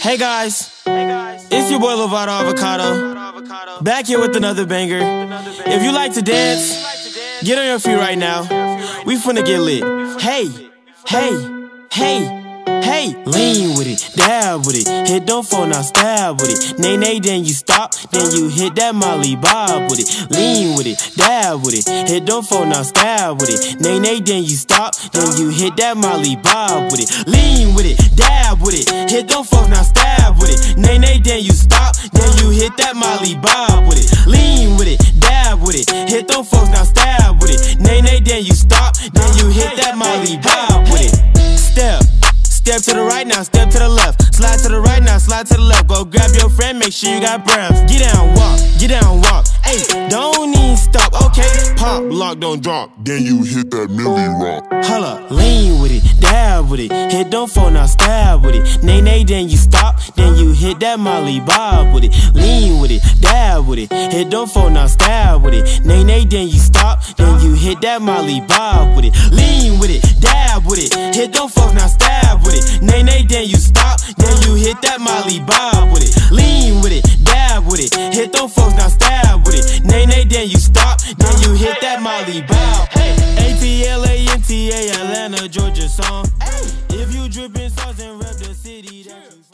Hey guys, it's your boy Lavaado Avocado, back here with another banger. If you like to dance, get on your feet right now. We finna get lit. Hey, hey, hey. Hey, lean with it, dab with it, hit don't fall now stab with it. Nay nay, then you stop, then you hit that Molly Bob with it. Lean with it, dab with it, hit don't fall now stab with it. Nay nay, then you stop, then you hit that Molly Bob with it. Lean hit don't fall now stab with it. Nay nay, then you stop, then you hit that Molly Bob with it. Lean with it, dab with it, hit don't fall now stab with it. Nay nay, then you stop, then you hit that Molly Bob with it. Step. Step to the right now, step to the left. Slide to the right now, slide to the left. Go grab your friend, make sure you got breath. Get down, walk, get down, walk. Hey, don't even stop, okay? Pop, lock, don't drop. Then you hit that Milly rock. Holla, lean with it, with it. Hit the phone, now stab with it. Nay, nay, then you stop, then you hit that Molly Bob with it. Lean with it, dab with it. Hit the phone, now stab with it. Nay, nay, then you stop, then you hit that Molly Bob with it. Lean with it, dab with it. Hit the phone, now stab with it. Nay, nay, then you stop, then you hit that Molly Bob with it. Lean with it, dab with it. Hit the folks, now stab with it. Nay, nay, then you stop, then you hit that Molly Bob. Hey, ATLA, Atlanta, Georgia song dripping sauce and rep the city that you